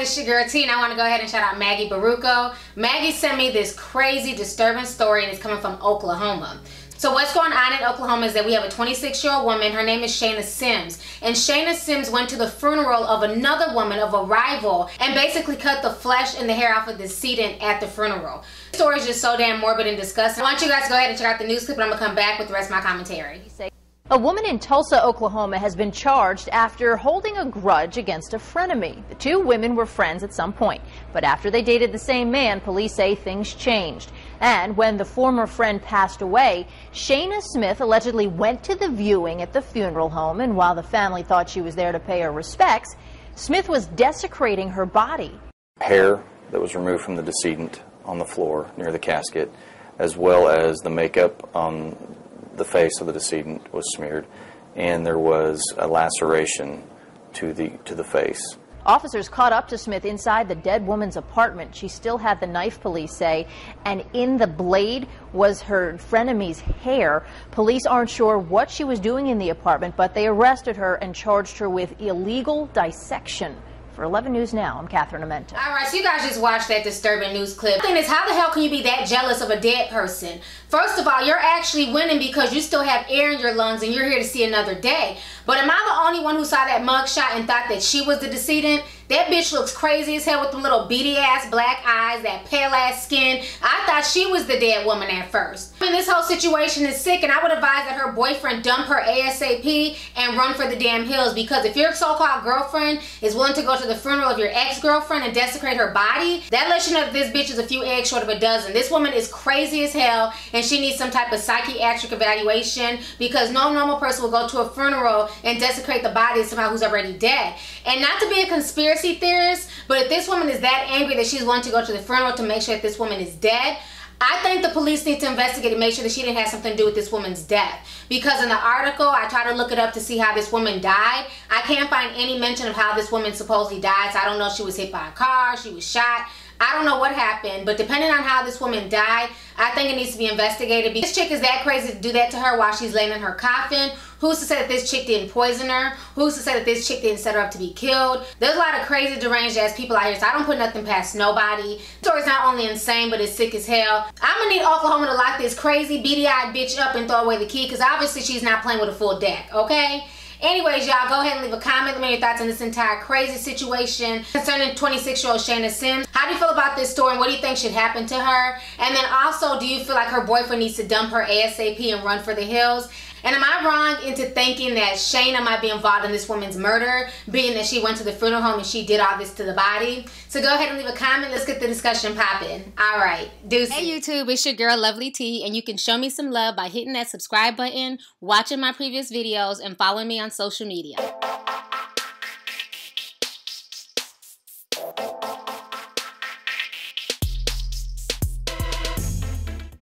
it's your girl T and I want to go ahead and shout out Maggie Baruco. Maggie sent me this crazy disturbing story and it's coming from Oklahoma. So what's going on in Oklahoma is that we have a 26-year-old woman. Her name is Shaynna Sims. And Shaynna Sims went to the funeral of another woman, of a rival, and basically cut the flesh and the hair off of the decedent at the funeral. The story is just so damn morbid and disgusting. I want you guys to go ahead and check out the news clip and I'm going to come back with the rest of my commentary. A woman in Tulsa, Oklahoma has been charged after holding a grudge against a frenemy. The two women were friends at some point, but after they dated the same man, police say things changed. And when the former friend passed away, Shaynna Smith allegedly went to the viewing at the funeral home, and while the family thought she was there to pay her respects, Smith was desecrating her body. Hair that was removed from the decedent on the floor near the casket, as well as the makeup on the face of the decedent was smeared, and there was a laceration to the to the face. Officers caught up to Smith inside the dead woman's apartment. She still had the knife, police say, and in the blade was her frenemy's hair. Police aren't sure what she was doing in the apartment, but they arrested her and charged her with illegal dissection. For 11 News Now, I'm Catherine Amenta. All right, so you guys just watched that disturbing news clip. The thing is, how the hell can you be that jealous of a dead person? First of all, you're actually winning because you still have air in your lungs and you're here to see another day. But am I the only one who saw that mugshot and thought that she was the decedent? That bitch looks crazy as hell with the little beady ass black eyes, that pale ass skin. She was the dead woman at first. I mean, this whole situation is sick and I would advise that her boyfriend dump her ASAP and run for the damn hills because if your so-called girlfriend is willing to go to the funeral of your ex-girlfriend and desecrate her body, that lets you know that this bitch is a few eggs short of a dozen. This woman is crazy as hell and she needs some type of psychiatric evaluation because no normal person will go to a funeral and desecrate the body of somebody who's already dead. And not to be a conspiracy theorist, but if this woman is that angry that she's willing to go to the funeral to make sure that this woman is dead, I think the police need to investigate and make sure that she didn't have something to do with this woman's death. Because in the article, I tried to look it up to see how this woman died. I can't find any mention of how this woman supposedly died. So I don't know if she was hit by a car, she was shot. I don't know what happened, but depending on how this woman died, I think it needs to be investigated. This chick is that crazy to do that to her while she's laying in her coffin. Who's to say that this chick didn't poison her? Who's to say that this chick didn't set her up to be killed? There's a lot of crazy deranged ass people out here, so I don't put nothing past nobody. The story's not only insane, but it's sick as hell. I'm gonna need Oklahoma to lock this crazy beady-eyed bitch up and throw away the key, because obviously she's not playing with a full deck, okay? Anyways, y'all, go ahead and leave a comment. Let me know your thoughts on this entire crazy situation concerning 26-year-old Shaynna Sims. How do you feel about this story and what do you think should happen to her? And then also, do you feel like her boyfriend needs to dump her ASAP and run for the hills? And am I wrong into thinking that Shaynna might be involved in this woman's murder, being that she went to the funeral home and she did all this to the body? So go ahead and leave a comment. Let's get the discussion popping. All right, deuces. Hey YouTube, it's your girl Lovely T, and you can show me some love by hitting that subscribe button, watching my previous videos, and following me on social media.